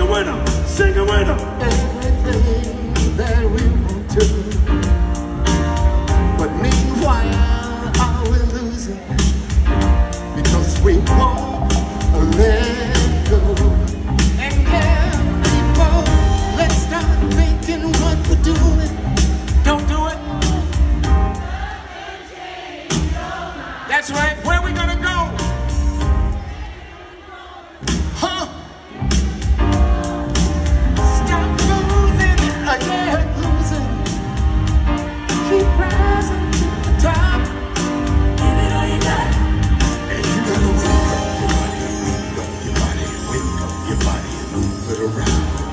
it with sing it with But meanwhile, I because we won't let go. And let's stop thinking what we're doing. Don't do it. That's right. Where we gonna go? Your body and move it around.